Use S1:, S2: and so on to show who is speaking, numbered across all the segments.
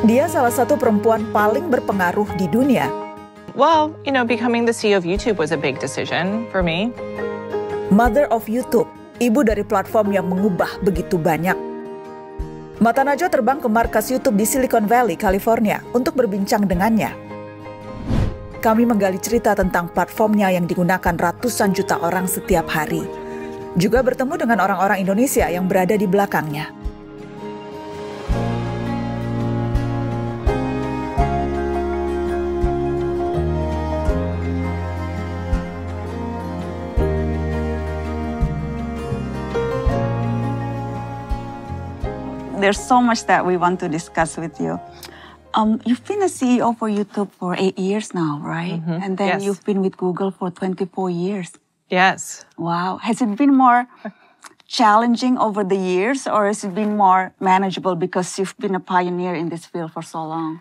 S1: Dia salah satu perempuan paling berpengaruh di dunia.
S2: Well, you know, becoming the CEO of YouTube was a big decision for me.
S1: Mother of YouTube, ibu dari platform yang mengubah begitu banyak. Mata Najwa terbang ke markas YouTube di Silicon Valley, California untuk berbincang dengannya. Kami menggali cerita tentang platformnya yang digunakan ratusan juta orang setiap hari. Juga bertemu dengan orang-orang Indonesia yang berada di belakangnya.
S3: There's so much that we want to discuss with you. Um, you've been a CEO for YouTube for eight years now, right? And then
S2: Yes.
S3: you've been with Google for 24 years.
S2: Yes.
S3: Wow. Has it been more challenging over the years or has it been more manageable because you've been a pioneer in this field for so long?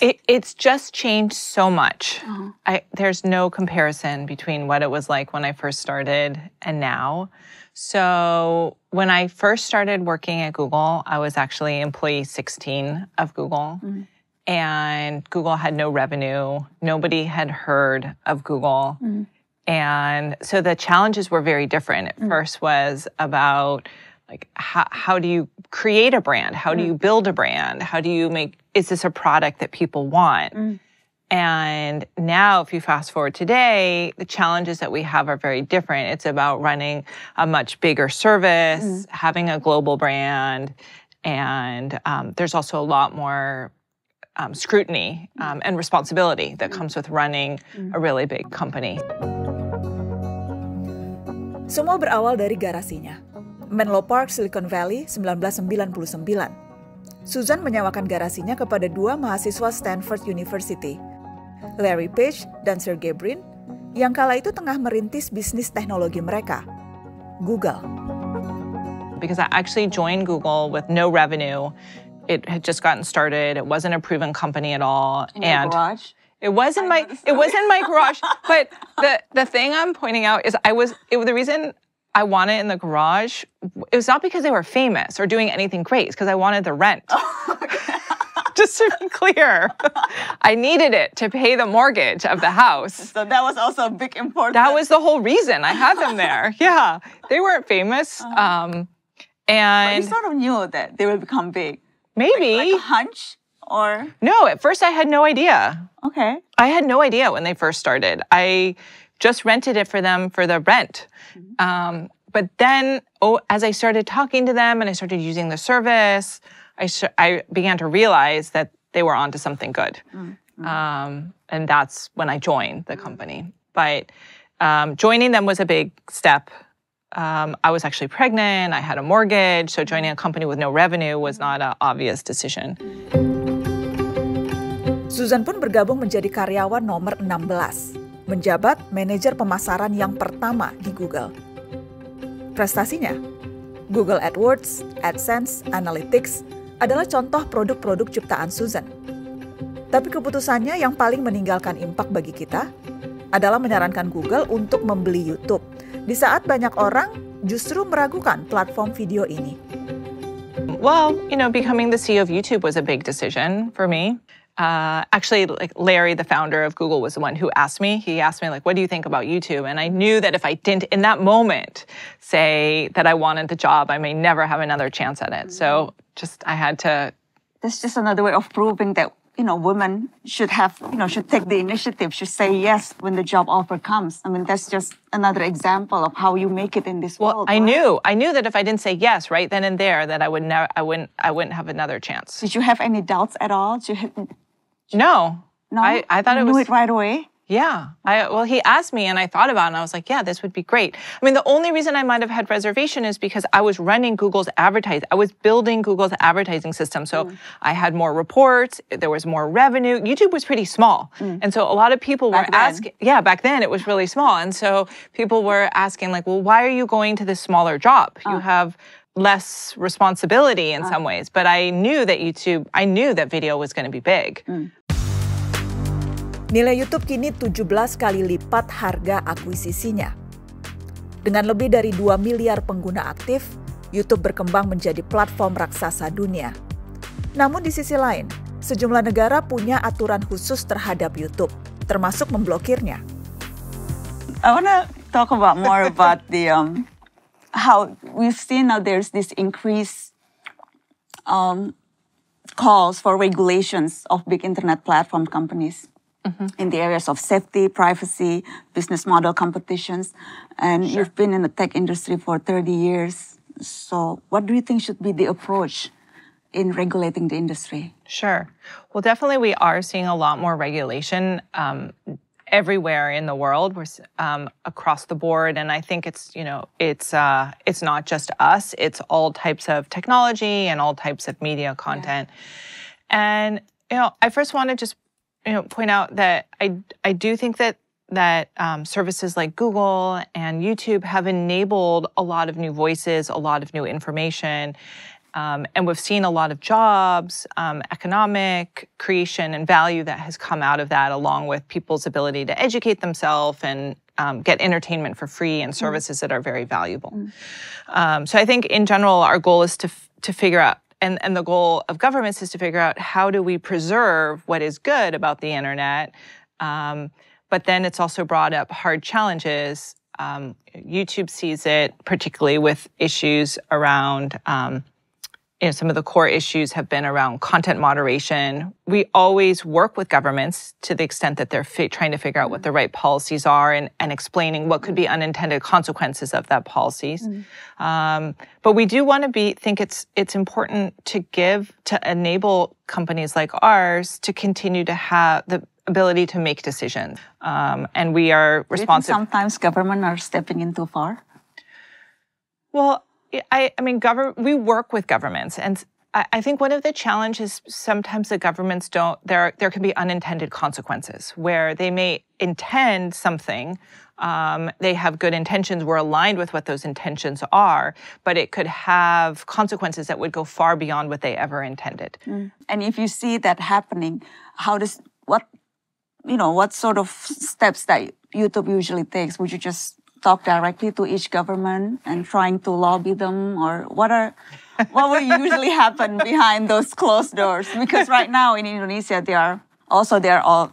S2: It, it's just changed so much. I, there's no comparison between what it was like when I first started and now. So when I first started working at Google, I was actually employee 16 of Google. Mm-hmm. And Google had no revenue. Nobody had heard of Google. Mm-hmm. And so the challenges were very different. At mm-hmm. first was about like how, how do you create a brand? How do you build a brand? How do you make is this a product that people want? And now if you fast forward today, the challenges that we have are very different. It's about running a much bigger service, having a global brand, and um, there's also a lot more um, scrutiny um, and responsibility that comes with running a really big company.
S1: Semua berawal dari garasinya. Menlo Park, Silicon Valley, 1999. Susan menyewakan garasinya kepada dua mahasiswa Stanford University, Larry Page dan Sergey Brin, yang kala itu tengah merintis bisnis teknologi mereka, Google.
S2: because I actually joined Google with no revenue. It had just gotten started. It wasn't a proven company at all.
S3: In your
S2: and
S3: garage?
S2: it was in my it was in my garage. But the the thing I'm pointing out is I was it, the reason I wanted it in the garage. It was not because they were famous or doing anything great. It's because I wanted the rent. Just to be clear, I needed it to pay the mortgage of the house.
S3: So that was also a big important.
S2: That was the whole reason I had them there. Yeah, they weren't famous. Um,
S3: But
S2: and
S3: you sort of knew that they would become big.
S2: maybe
S3: Like a hunch or
S2: no. At first, I had no idea.
S3: okay.
S2: I had no idea when they first started. I just rented it for them for the rent. Um, but then, oh, as I started talking to them and I started using the service, I sh- I began to realize that they were onto something good. Um, and that's when I joined the company. But um, joining them was a big step. Um, I was actually pregnant. I had a mortgage, so joining a company with no revenue was not an obvious decision.
S1: Susan pun bergabung menjadi karyawan nomor 16, menjabat manajer pemasaran yang pertama di Google. Prestasinya, Google AdWords, AdSense, Analytics adalah contoh produk-produk ciptaan Susan. Tapi keputusannya yang paling meninggalkan impak bagi kita adalah menyarankan Google untuk membeli YouTube di saat banyak orang justru meragukan platform video ini.
S2: Well, you know, becoming the CEO of YouTube was a big decision for me. Uh, actually, like Larry, the founder of Google, was the one who asked me. He asked me, like, what do you think about YouTube? And I knew that if I didn't, in that moment, say that I wanted the job, I may never have another chance at it. So just, I had to,
S3: That's just another way of proving that you know women should have you know should take the initiative, should say yes when the job offer comes. I mean that's just another example of how you make it in this
S2: well,
S3: world.
S2: I
S3: right?
S2: knew, I knew that if I didn't say yes right then and there, that I would never, I wouldn't, I wouldn't have another chance.
S3: Did you have any doubts at all? Did you
S2: No.
S3: no,
S2: I, I thought
S3: you
S2: it
S3: knew
S2: was
S3: it right away.
S2: Yeah. I, well, he asked me and I thought about it and I was like, yeah, this would be great. I mean, the only reason I might have had reservation is because I was running Google's advertising. I was building Google's advertising system. So mm. I had more reports. There was more revenue. YouTube was pretty small. Mm. And so a lot of people were
S3: Back then.
S2: asking, yeah, back then it was really small. And so people were asking like, well, why are you going to this smaller job? You uh. have less responsibility in some ways. But I knew that YouTube, I knew that video was going to be big.
S1: Nilai YouTube kini 17 kali lipat harga akuisisinya. Dengan lebih dari 2 miliar pengguna aktif, YouTube berkembang menjadi platform raksasa dunia. Namun di sisi lain, sejumlah negara punya aturan khusus terhadap YouTube, termasuk memblokirnya.
S3: I want to talk about more about the um, how we've seen now there's this increase um, calls for regulations of big internet platform companies mm-hmm. in the areas of safety, privacy, business model competitions. And sure. you've been in the tech industry for 30 years. So, what do you think should be the approach in regulating the industry?
S2: Sure. Well, definitely, we are seeing a lot more regulation. Um, everywhere in the world. We're um, across the board, and I think it's you know it's uh, it's not just us. It's all types of technology and all types of media content. Yeah. And you know, I first want to just you know point out that I I do think that that um, services like Google and YouTube have enabled a lot of new voices, a lot of new information, um, and we've seen a lot of jobs, um, economic creation, and value that has come out of that, along with people's ability to educate themselves and um, get entertainment for free and mm. services mm. that are very valuable. Mm. so I think in general, our goal is to f- to figure out. And, and the goal of governments is to figure out how do we preserve what is good about the internet, um, but then it's also brought up hard challenges um, YouTube sees it, particularly with issues around um, you know, some of the core issues have been around content moderation. We always work with governments to the extent that they're fi- trying to figure out what the right policies are and, and explaining what could be unintended consequences of that policies. Mm-hmm. Um, but we do want to be think it's it's important to give to enable companies like ours to continue to have the ability to make decisions. Um, and we are responsive.
S3: Sometimes government are stepping in too far.
S2: Well, I, I mean. We work with governments, and I, I think one of the challenges sometimes the governments don't. There, there can be unintended consequences where they may intend something. Um, they have good intentions. We're aligned with what those intentions are, but it could have consequences that would go far beyond what they ever intended.
S3: Mm. And if you see that happening, how does what you know what sort of steps that YouTube usually takes? Would you just talk directly to each government and trying to lobby them or what are what will usually happen behind those closed doors because right now in indonesia they are also they're all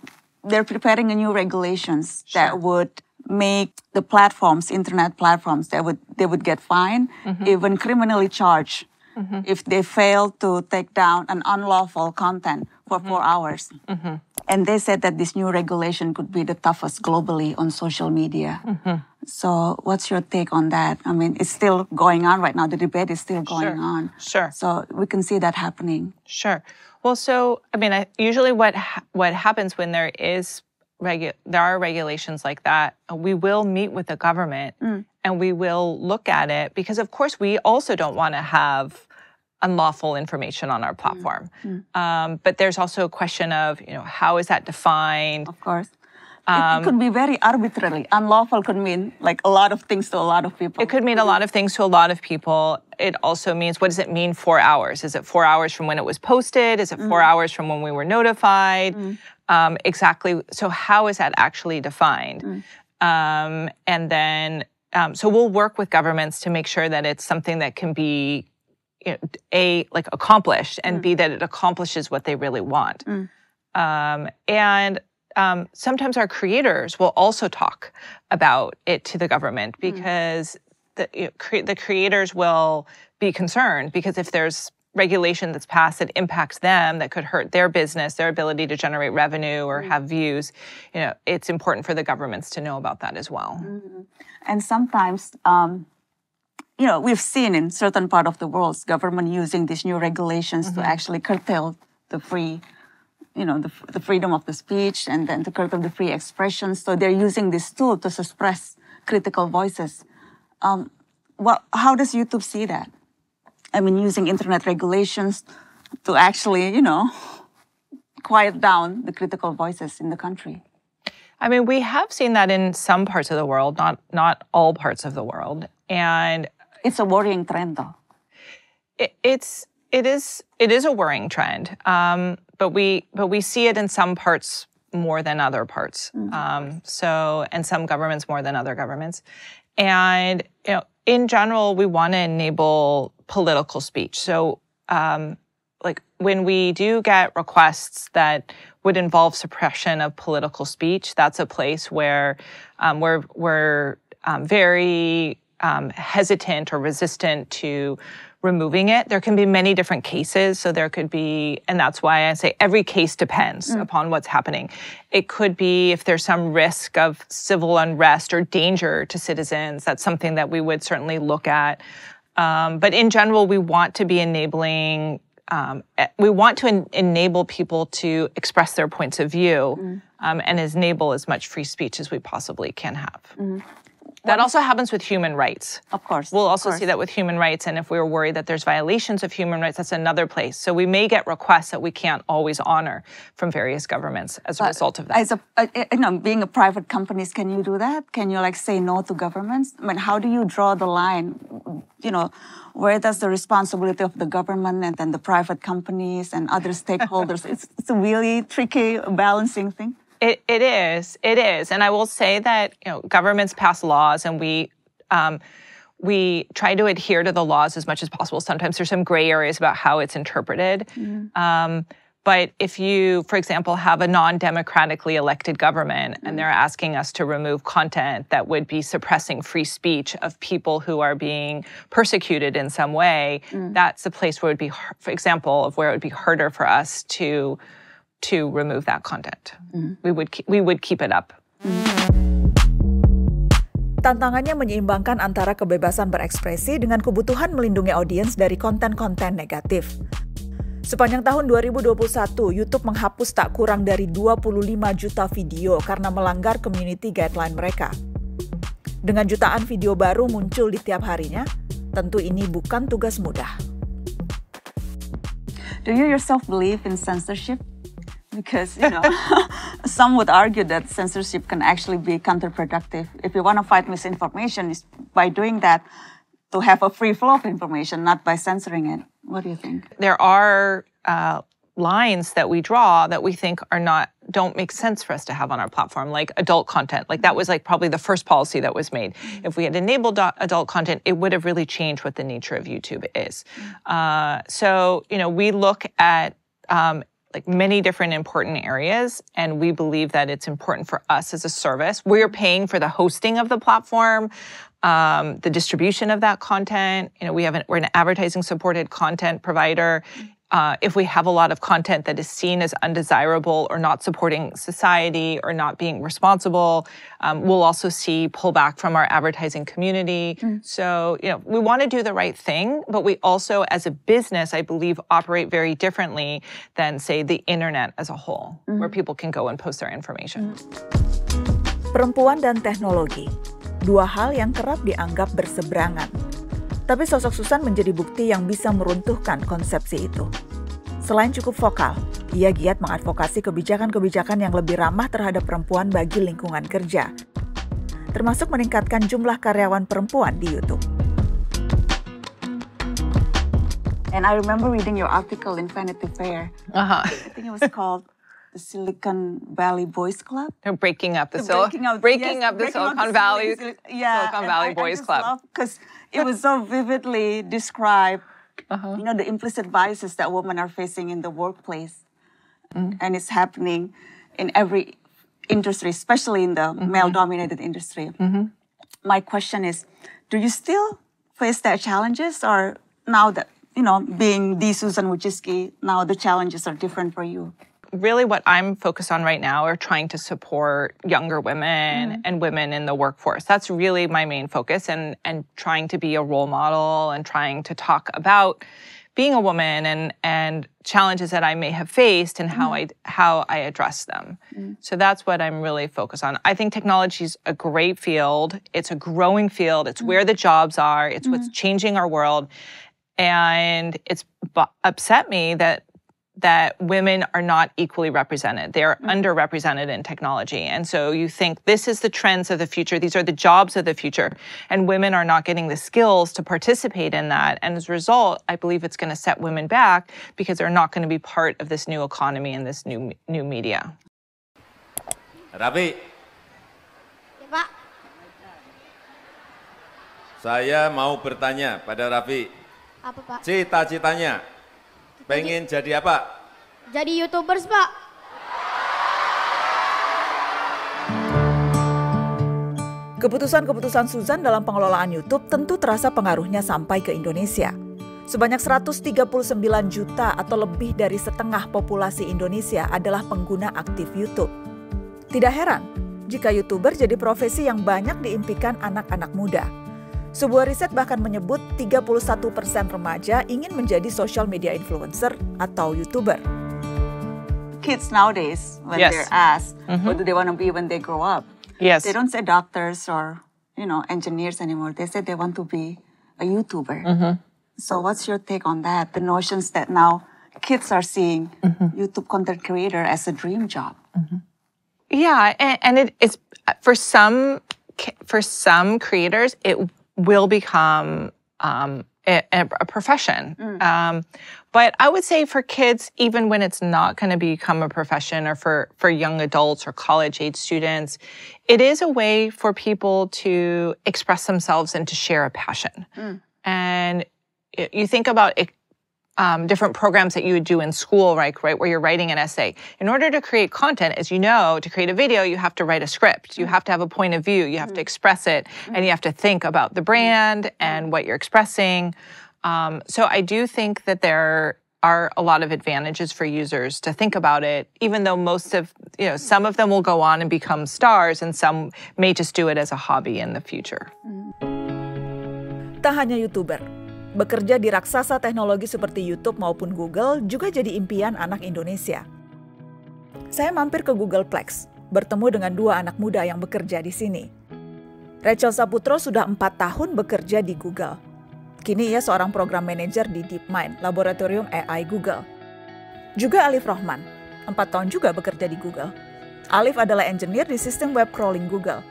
S3: they're preparing a new regulations sure. that would make the platforms internet platforms that would they would get fined mm-hmm. even criminally charged mm-hmm. if they fail to take down an unlawful content for mm-hmm. four hours mm-hmm. And they said that this new regulation could be the toughest globally on social media mm-hmm. So, what's your take on that? I mean, it's still going on right now. The debate is still going
S2: sure.
S3: on.
S2: Sure.
S3: So we can see that happening.
S2: Sure. Well, so I mean, I, usually what ha- what happens when there is regu- there are regulations like that, we will meet with the government mm. and we will look at it because, of course, we also don't want to have unlawful information on our mm. platform. Mm. Mm. Um, but there's also a question of, you know, how is that defined?
S3: Of course. Um, it could be very arbitrary. Unlawful could mean like a lot of things to a lot of people.
S2: It could mean a lot of things to a lot of people. It also means what does it mean four hours? Is it four hours from when it was posted? Is it four mm. hours from when we were notified? Mm. Um, exactly. So, how is that actually defined? Mm. Um, and then, um, so we'll work with governments to make sure that it's something that can be you know, a like accomplished and mm. b that it accomplishes what they really want. Mm. Um, and um, sometimes our creators will also talk about it to the government hmm. because mm. the, you know, cre- the creators will be concerned because if there's regulation that's passed that impacts them that could hurt their business their ability to generate revenue or mm. have views you know it's important for the governments to know about that as well mm-hmm.
S3: and sometimes um, you know we've seen in certain part of the world government using these new regulations mm-hmm. to actually curtail the free you know, the, the freedom of the speech and then to curtail the free expression. So they're using this tool to suppress critical voices. Um, well, how does YouTube see that? I mean, using internet regulations to actually, you know, quiet down the critical voices in the country.
S2: I mean, we have seen that in some parts of the world, not not all parts of the world, and
S3: it's a worrying trend, though.
S2: It, it's it is it is a worrying trend. Um, but we but we see it in some parts more than other parts. Mm-hmm. Um, so and some governments more than other governments, and you know in general we want to enable political speech. So um, like when we do get requests that would involve suppression of political speech, that's a place where um, we're we're um, very um, hesitant or resistant to removing it. There can be many different cases. So there could be, and that's why I say every case depends mm. upon what's happening. It could be if there's some risk of civil unrest or danger to citizens, that's something that we would certainly look at. Um, but in general, we want to be enabling um, we want to en- enable people to express their points of view mm. um, and enable as much free speech as we possibly can have. Mm. That also happens with human rights.
S3: Of course.
S2: We'll also
S3: course.
S2: see that with human rights. And if we are worried that there's violations of human rights, that's another place. So we may get requests that we can't always honor from various governments as but a result of that.
S3: As a, uh, you know, being a private companies, can you do that? Can you like say no to governments? I mean, how do you draw the line? You know, where does the responsibility of the government and then the private companies and other stakeholders? it's, it's a really tricky balancing thing.
S2: It, it is. It is. And I will say that, you know, governments pass laws and we, um, we try to adhere to the laws as much as possible. Sometimes there's some gray areas about how it's interpreted. Mm. Um, but if you, for example, have a non democratically elected government and they're asking us to remove content that would be suppressing free speech of people who are being persecuted in some way, mm. that's a place where it would be, for example, of where it would be harder for us to to remove that content. Mm. We would we would keep it up.
S1: Tantangannya menyeimbangkan antara kebebasan berekspresi dengan kebutuhan melindungi audiens dari konten-konten negatif. Sepanjang tahun 2021, YouTube menghapus tak kurang dari 25 juta video karena melanggar community guideline mereka. Dengan jutaan video baru muncul di tiap harinya, tentu ini bukan tugas mudah.
S3: Do you yourself believe in censorship? Because you know some would argue that censorship can actually be counterproductive. If you want to fight misinformation is by doing that to have a free flow of information not by censoring it. What do you think?
S2: There are uh, lines that we draw that we think are not don't make sense for us to have on our platform like adult content. Like that was like probably the first policy that was made. Mm-hmm. if we had enabled adult content it would have really changed what the nature of youtube is. Mm-hmm. uh, so you know we look at um, like many different important areas. And we believe that it's important for us as a service. We're paying for the hosting of the platform, um, the distribution of that content. You know, we have an, we're an advertising supported content provider. Uh, if we have a lot of content that is seen as undesirable or not supporting society or not being responsible, um, we'll also see pullback from our advertising community. Mm. So, you know, we want to do the right thing, but we also, as a business, I believe, operate very differently than, say, the internet as a whole, mm. where people can go and post their information.
S1: Perempuan dan teknologi, dua hal yang kerap dianggap berseberangan. Tapi sosok Susan menjadi bukti yang bisa meruntuhkan konsepsi itu. Selain cukup vokal, ia giat mengadvokasi kebijakan-kebijakan yang lebih ramah terhadap perempuan bagi lingkungan kerja, termasuk meningkatkan jumlah karyawan perempuan di YouTube.
S3: And I remember reading your article in Vanity Fair. Uh-huh. I think it was called the Silicon Valley Boys Club.
S2: They're breaking up the, the breaking, up, breaking yes, up the breaking Silicon up Valley, yeah, Silicon Valley Boys I Club.
S3: Because it was so vividly described, uh-huh. you know, the implicit biases that women are facing in the workplace. Mm. And it's happening in every industry, especially in the mm-hmm. male dominated industry. Mm-hmm. My question is do you still face that challenges, or now that, you know, being the Susan Wojcicki, now the challenges are different for you?
S2: Really what I'm focused on right now are trying to support younger women mm-hmm. and women in the workforce. That's really my main focus and and trying to be a role model and trying to talk about being a woman and and challenges that I may have faced and how mm-hmm. I how I address them. Mm-hmm. So that's what I'm really focused on. I think technology is a great field. It's a growing field. It's where mm-hmm. the jobs are. It's what's mm-hmm. changing our world. And it's upset me that that women are not equally represented. They are mm-hmm. underrepresented in technology. And so you think this is the trends of the future. These are the jobs of the future. And women are not getting the skills to participate in that. And as a result, I believe it's going to set women back because they're not going to be part of this new economy and this new, new media.
S4: Rafi. Ya, Pak. Saya mau bertanya pada Rafi.
S5: Apa, Pak?
S4: Cita-citanya Pengen jadi apa?
S5: Jadi YouTubers, Pak.
S1: Keputusan-keputusan Susan dalam pengelolaan YouTube tentu terasa pengaruhnya sampai ke Indonesia. Sebanyak 139 juta atau lebih dari setengah populasi Indonesia adalah pengguna aktif YouTube. Tidak heran jika YouTuber jadi profesi yang banyak diimpikan anak-anak muda. Sebuah riset bahkan menyebut 31 persen remaja ingin menjadi social media influencer atau YouTuber.
S3: Kids nowadays, when
S2: Yes.
S3: they're asked, what do they want to be when they grow up?
S2: Yes.
S3: They don't say doctors or, you know, engineers anymore. They say they want to be a YouTuber. So what's your take on that? The notions that now kids are seeing YouTube content creator as a dream job.
S2: Yeah, and, and it is for some for some creators, it will become um, a, a profession. Um, but I would say for kids, even when it's not going to become a profession, or for for young adults or college age students, it is a way for people to express themselves and to share a passion. And you think about it, um, different programs that you would do in school, right, right, where you're writing an essay. In order to create content, as you know, to create a video, you have to write a script. You mm-hmm. have to have a point of view. You have to mm-hmm. express it, and mm-hmm. you have to think about the brand and what you're expressing. Um, so I do think that there are a lot of advantages for users to think about it, even though most of, you know, some of them will go on and become stars and some may just do it as a hobby in the future.
S1: Tak hanya YouTuber, bekerja di raksasa teknologi seperti YouTube maupun Google juga jadi impian anak Indonesia. Saya mampir ke Google Plex, bertemu dengan dua anak muda yang bekerja di sini. Rachel Saputro sudah empat tahun bekerja di Google. Kini ia seorang program manajer di DeepMind, laboratorium AI Google. Juga Alif Rohman, empat tahun juga bekerja di Google. Alif adalah engineer di sistem web crawling Google.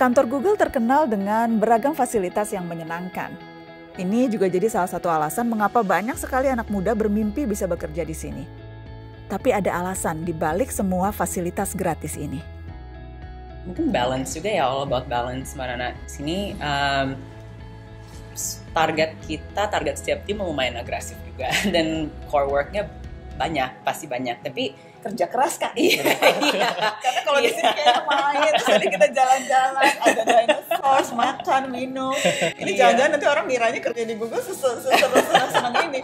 S1: Kantor Google terkenal dengan beragam fasilitas yang menyenangkan. Ini juga jadi salah satu alasan mengapa banyak sekali anak muda bermimpi bisa bekerja di sini. Tapi ada alasan di balik semua fasilitas gratis ini.
S6: mungkin balance juga ya all about balance mbak Nana sini um, target kita target setiap tim lumayan agresif juga dan core worknya banyak pasti banyak tapi
S3: Kerja keras kak.
S6: iya iya
S3: Karena kalau di sini kayak main, terus nanti kita jalan-jalan, ada dinosaurus, makan, minum. Ini
S6: Iya.
S3: jangan-jangan nanti orang miranya kerja di Google sesenang-senang ini.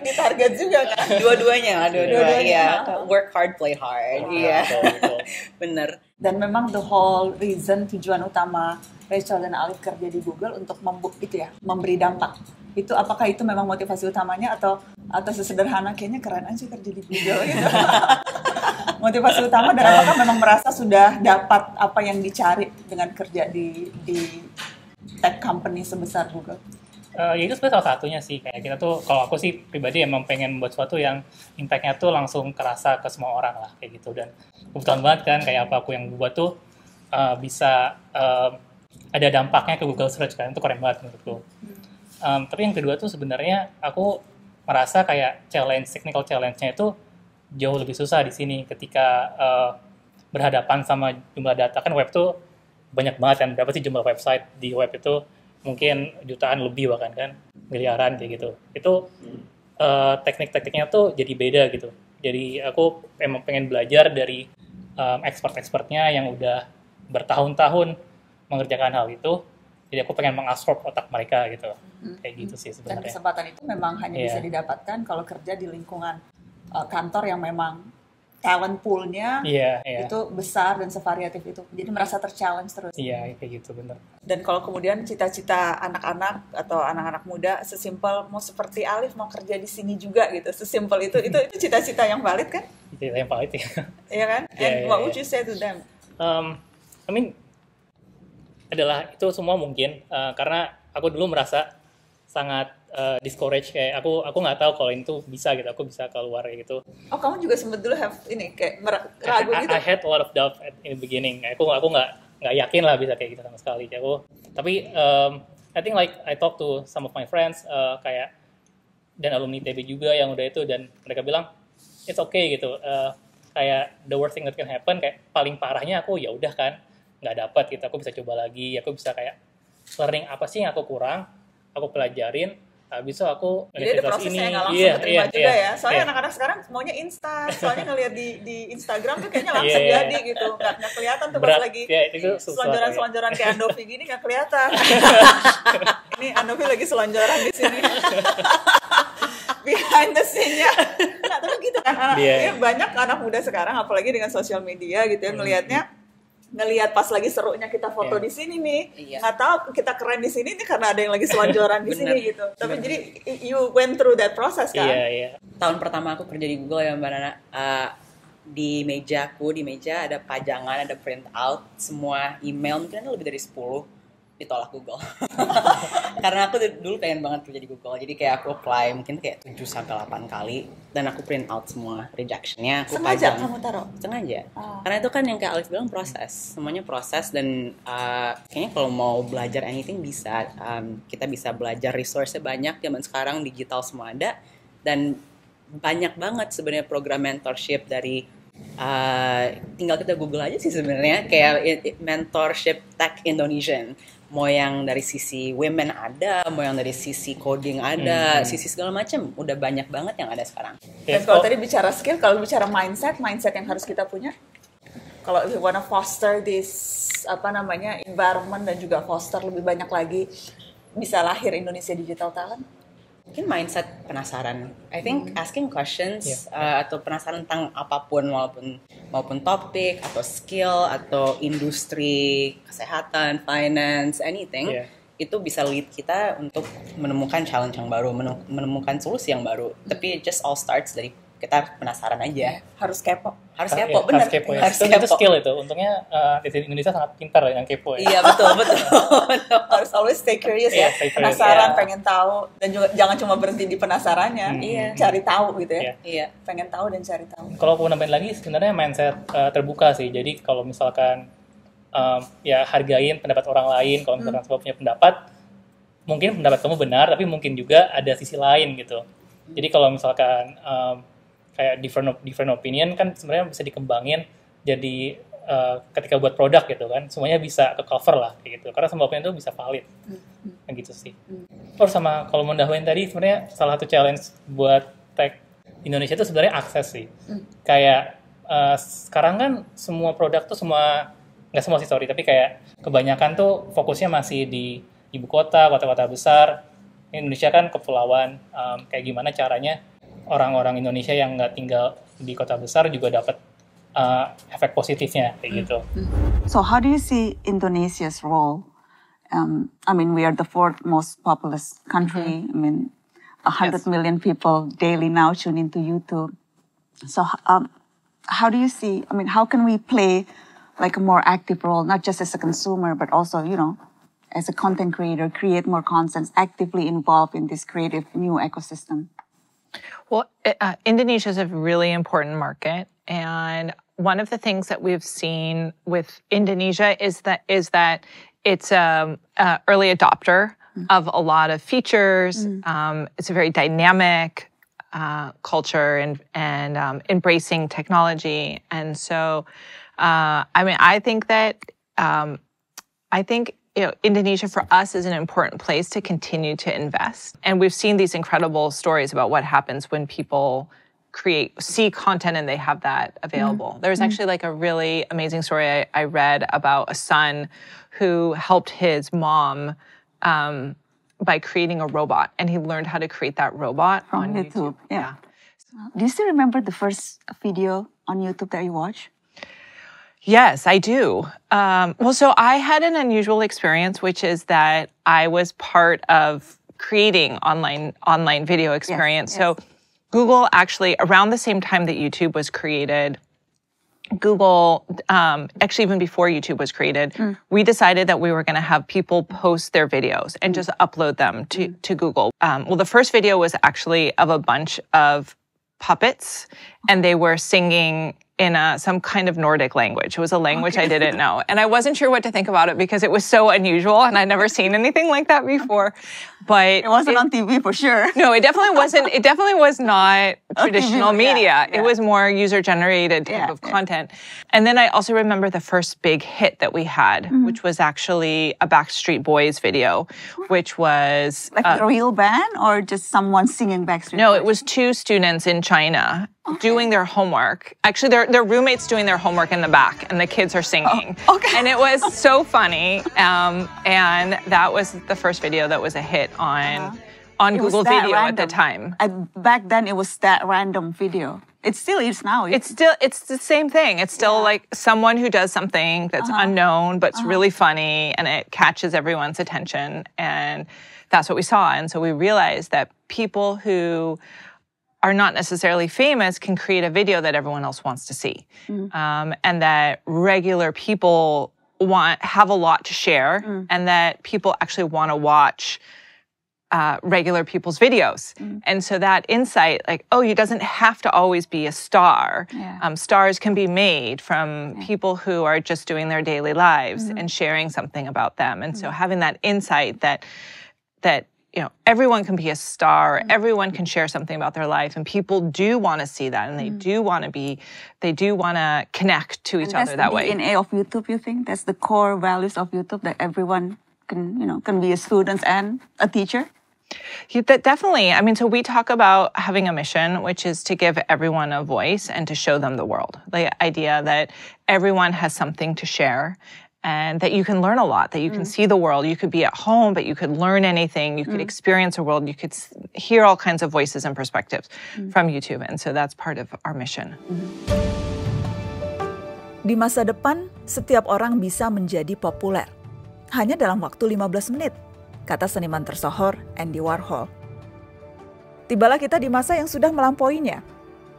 S3: Di target juga kan.
S6: dua-duanya lah
S3: Dua-duanya.
S6: iya work hard play hard iya
S7: Betul, betul.
S6: bener
S3: Dan memang the whole reason tujuan utama Rachel dan Alif kerja di Google untuk membu itu ya, memberi dampak. Itu apakah itu memang motivasi utamanya atau atau sesederhana kayaknya keren aja kerja di Google gitu. motivasi utama dan apakah memang merasa sudah dapat apa yang dicari dengan kerja di di tech company sebesar Google?
S7: Eh, ya itu sebenarnya salah satunya sih. Kayak kita tuh kalau aku sih pribadi emang pengen membuat sesuatu yang impactnya tuh langsung kerasa ke semua orang lah kayak gitu. Dan kebetulan banget kan kayak apa aku yang buat tuh eh, bisa eh, ada dampaknya ke Google Search kan. Itu keren banget menurutku. Em, tapi yang kedua tuh sebenarnya aku merasa kayak challenge technical challenge-nya itu jauh lebih susah di sini ketika eh, berhadapan sama jumlah data. Kan web tuh banyak banget kan berapa sih jumlah website di web itu mungkin jutaan lebih bahkan kan miliaran kayak gitu. Itu eh, teknik-tekniknya tuh jadi beda gitu. Jadi aku emang pengen belajar dari em, expert-expertnya yang udah bertahun-tahun mengerjakan hal itu. Jadi aku pengen mengabsorb otak mereka gitu. Kayak gitu sih
S3: Dan
S7: sebenarnya.
S3: kesempatan itu memang hanya
S7: Iya.
S3: bisa didapatkan kalau kerja di lingkungan uh, kantor yang memang talent poolnya
S7: iya iya
S3: itu besar dan sevariatif itu. Jadi merasa ter-challenge terus.
S7: iya kayak gitu bener
S3: Dan kalau kemudian cita-cita anak-anak atau anak-anak muda sesimpel mau seperti Alif mau kerja di sini juga gitu, sesimpel itu itu itu cita-cita yang valid kan?
S7: itu yang paling itu
S3: Iya kan?
S7: Iya,
S3: And
S7: iya,
S3: what
S7: iya.
S3: would you say to them?
S7: Um, I mean, adalah itu semua mungkin uh, karena aku dulu merasa sangat uh, discourage kayak aku aku nggak tahu kalau itu bisa gitu aku bisa keluar kayak gitu.
S3: Oh kamu juga sempat dulu have ini kayak ragu
S7: I,
S3: gitu?
S7: I had a lot of doubt at, in the beginning. Aku aku nggak nggak yakin lah bisa kayak gitu sama sekali. Aku tapi um, I think like I talk to some of my friends uh, kayak dan alumni TB juga yang udah itu dan mereka bilang it's okay gitu. Uh, kayak the worst thing that can happen kayak paling parahnya aku ya udah kan nggak dapat gitu. Aku bisa coba lagi aku bisa kayak learning apa sih yang aku kurang aku pelajarin habis itu aku
S8: Jadi ada prosesnya
S7: ini
S8: nggak langsung
S7: iya,
S8: keterima
S7: iya,
S8: juga
S7: iya,
S8: ya. Soalnya
S7: iya.
S8: anak-anak sekarang maunya instan. Soalnya ngelihat di di Instagram tuh kayaknya langsung
S7: Iya, iya.
S8: jadi gitu. Nggak, nggak kelihatan tuh
S7: Berat.
S8: pas lagi
S7: itu susah
S8: selonjoran-selonjoran kayak Andovi gini nggak kelihatan. Ini Andovi lagi selonjoran di sini. Behind the scene-nya. Nggak, tapi gitu kan. Anak, ya, banyak anak muda sekarang apalagi dengan sosial media gitu ya ngelihatnya ngelihat pas lagi serunya kita foto
S7: Iya.
S8: di sini nih.
S6: Iya.
S8: nggak tahu kita keren di sini nih karena ada yang lagi selonjoran di sini
S6: Bener.
S8: gitu. Tapi jadi you went through that process kan?
S7: Iya iya.
S6: Tahun pertama aku kerja di Google ya Mbak Nana. Uh, di mejaku di meja ada pajangan ada print out semua email mungkin ada lebih dari 10 ditolak Google. Karena aku dulu pengen banget kerja di Google. Jadi kayak aku apply mungkin kayak 7 sampai 8 kali dan aku print out semua rejectionnya. Aku
S8: sengaja
S6: pajang
S8: kamu taruh?
S6: Sengaja.
S8: Oh.
S6: karena itu kan yang kayak Alex bilang proses. Semuanya proses dan uh, kayaknya kalau mau belajar anything bisa. Um, kita bisa belajar resource banyak. Zaman sekarang digital semua ada dan banyak banget sebenarnya program mentorship dari uh, tinggal kita google aja sih sebenarnya. Kayak mentorship tech Indonesian mau yang dari sisi women ada mau yang dari sisi coding ada sisi segala macam udah banyak banget yang ada sekarang.
S8: Dan kalau
S7: oh,
S8: tadi bicara skill kalau bicara mindset mindset yang harus kita punya kalau we wanna foster this apa namanya environment dan juga foster lebih banyak lagi bisa lahir Indonesia Digital Talent
S6: mungkin mindset penasaran. I think asking questions
S7: Yeah.
S6: uh, atau penasaran tentang apa pun walaupun maupun topik atau skill atau industri kesehatan, finance, anything
S7: Yeah.
S6: itu bisa lead kita untuk menemukan challenge yang baru, menemukan solusi yang baru. Tapi it just all starts dari kita penasaran aja.
S8: harus kepo
S6: Harus
S7: ah,
S6: kepo,
S7: iya,
S6: bener.
S7: harus kepo ya.
S6: Harus
S7: itu, itu
S6: kepo.
S7: skill itu untungnya uh, di Indonesia sangat pintar yang kepo ya
S6: Iya betul betul.
S8: harus always stay curious
S7: Iya,
S8: ya
S7: stay curious.
S8: penasaran
S6: Iya.
S8: pengen tahu dan juga jangan cuma berhenti di penasarannya
S7: Hmm.
S6: Iya.
S8: cari tahu gitu ya
S7: Iya.
S6: Iya.
S8: pengen tahu dan cari tahu
S7: kalau aku nambahin lagi sebenarnya mindset uh, terbuka sih jadi kalau misalkan um, ya hargain pendapat orang lain kalau misalkan semua punya pendapat mungkin pendapat kamu benar tapi mungkin juga ada sisi lain gitu jadi kalau misalkan um, kayak different different opinion kan sebenarnya bisa dikembangin jadi uh, ketika buat produk gitu kan semuanya bisa ke cover lah kayak gitu. Karena semua opinion itu bisa valid. Kayak gitu sih. Terus sama kalau mau ndawain tadi sebenarnya salah satu challenge buat tech Indonesia itu sebenarnya akses sih. Kayak uh, sekarang kan semua produk tuh semua nggak semua sih sorry tapi kayak kebanyakan tuh fokusnya masih di ibu kota kota-kota besar. Indonesia kan kepulauan um, kayak gimana caranya orang-orang Indonesia yang nggak tinggal di kota besar juga dapat uh, efek positifnya kayak gitu
S3: So how do you see Indonesia's role? Um, I mean, we are the fourth most populous country. I mean, a hundred million people daily now tune into YouTube. So um, how do you see? I mean, how can we play like a more active role, not just as a consumer, but also, you know, as a content creator, create more content, actively involved in this creative new ecosystem?
S2: Well, uh, Indonesia is a really important market, and one of the things that we've seen with Indonesia is that is that it's an early adopter of a lot of features. Um, it's a very dynamic uh, culture and and um, embracing technology, and so uh, I mean, I think that um, I think you know, Indonesia for us is an important place to continue to invest. And we've seen these incredible stories about what happens when people create, see content and they have that available. There was actually like a really amazing story I, I read about a son who helped his mom um, by creating a robot, and he learned how to create that robot
S3: From
S2: on
S3: YouTube, yeah. Do you still remember the first video on YouTube that you watched?
S2: Yes, I do. Um, well, so I had an unusual experience, which is that I was part of creating online online video experience. So Google actually around the same time that YouTube was created. Google, um, actually, even before YouTube was created, we decided that we were going to have people post their videos and just upload them to, to Google. Um, well, the first video was actually of a bunch of puppets, and they were singing in a, some kind of Nordic language. It was a language okay. I didn't know. And I wasn't sure what to think about it because it was so unusual and I'd never seen anything like that before. But
S3: it wasn't it, on TV for sure.
S2: No, it definitely wasn't. It definitely was not traditional media. Yeah, yeah. It was more user generated type yeah, of content. And then I also remember the first big hit that we had, mm-hmm. which was actually a Backstreet Boys video, which was
S3: like uh, a real band or just someone singing Backstreet
S2: No, Boys? it was two students in China okay. doing their homework. Actually, their, their roommates doing their homework in the back, and the kids are singing.
S3: Oh, okay.
S2: And it was so funny. Um, and that was the first video that was a hit on. Uh-huh. On it Google Video random. at the time.
S3: I, back then, it was that random video. It still is now.
S2: It's still it's the same thing. It's still yeah. like someone who does something that's uh-huh. unknown but it's uh-huh. really funny and it catches everyone's attention and that's what we saw. And so we realized that people who are not necessarily famous can create a video that everyone else wants to see, mm. um, and that regular people want have a lot to share, mm. and that people actually want to watch. Uh, regular people's videos. Mm. And so that insight, like, oh, you doesn't have to always be a star. Yeah. Um, stars can be made from yeah. people who are just doing their daily lives mm-hmm. and sharing something about them. And so having that insight that that you know everyone can be a star mm-hmm. everyone can share something about their life and people do want to see that and they mm-hmm. do want to be they do want to connect to each other that way
S3: that's the dna of youtube you think that's the core values of youtube that everyone can you know can be a student and a teacher
S2: yeah, that definitely. I mean, so we talk about having a mission, which is to give everyone a voice and to show them the world. The idea that everyone has something to share and that you can learn a lot, that you can mm. see the world. You could be at home, but you could learn anything. You could mm. experience a world. You could hear all kinds of voices and perspectives mm. from YouTube. And so that's part of our mission. Mm-hmm.
S1: Di masa depan, setiap orang bisa menjadi populer. Hanya dalam waktu 15 menit, kata seniman tersohor Andy Warhol. Tibalah kita di masa yang sudah melampauinya.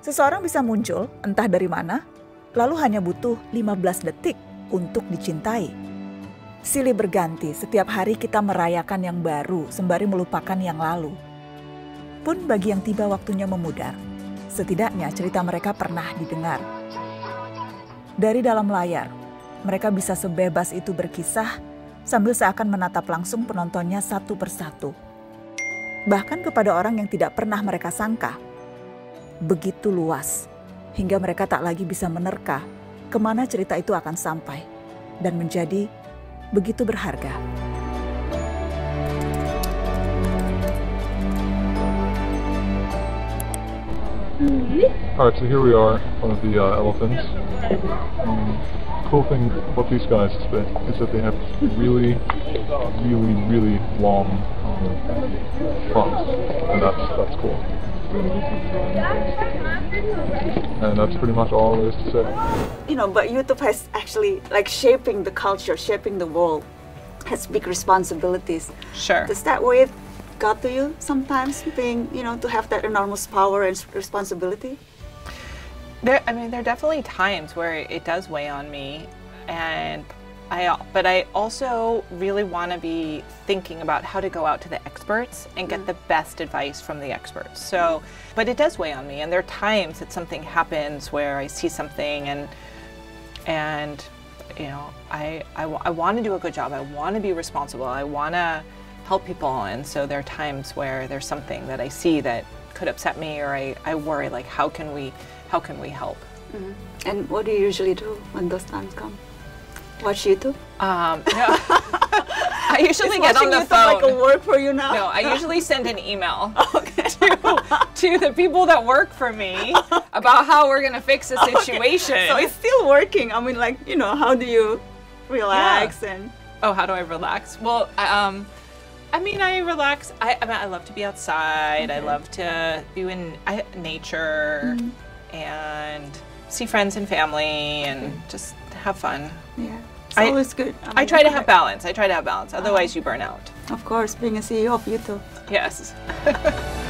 S1: Seseorang bisa muncul, entah dari mana, lalu hanya butuh 15 detik untuk dicintai. Silih berganti, setiap hari kita merayakan yang baru sembari melupakan yang lalu. Pun bagi yang tiba waktunya memudar, setidaknya cerita mereka pernah didengar. Dari dalam layar, mereka bisa sebebas itu berkisah sambil seakan menatap langsung penontonnya satu persatu. Bahkan kepada orang yang tidak pernah mereka sangka. Begitu luas, hingga mereka tak lagi bisa menerka ke mana cerita itu akan sampai dan menjadi begitu berharga.
S9: Alright, so here we are, one of the uh, elephants. Um, cool thing about these guys is that, is that they have really, really, really long um, trunks, and that's that's cool. And that's pretty much all there is to say.
S3: You know, but YouTube has actually like shaping the culture, shaping the world, has big responsibilities.
S2: Sure.
S3: Does that weigh got to you sometimes, being you know, to have that enormous power and responsibility?
S2: There, I mean, there are definitely times where it does weigh on me, and I, but I also really want to be thinking about how to go out to the experts and get mm. the best advice from the experts. So, but it does weigh on me, and there are times that something happens where I see something and and you know I I, I want to do a good job. I want to be responsible. I want to help people, and so there are times where there's something that I see that could upset me, or I, I worry like how can we how can we help.
S3: Mm-hmm. And what do you usually do when those times come? Watch YouTube?
S2: Um, no. I usually get on the phone.
S3: like a work for you now?
S2: No, I usually send an email okay. to, to the people that work for me okay. about how we're going to fix the situation. Okay.
S3: So it's still working. I mean, like, you know, how do you relax yeah. and...
S2: Oh, how do I relax? Well, I, um, I mean, I relax. I, I, mean, I love to be outside. I love to be in I, nature mm-hmm. and see friends and family and just have fun.
S3: Yeah. It's I, always good.
S2: I, mean, I try to have balance. I try to have balance. Otherwise, uh, you burn out.
S3: Of course, being a CEO of YouTube.
S2: Yes.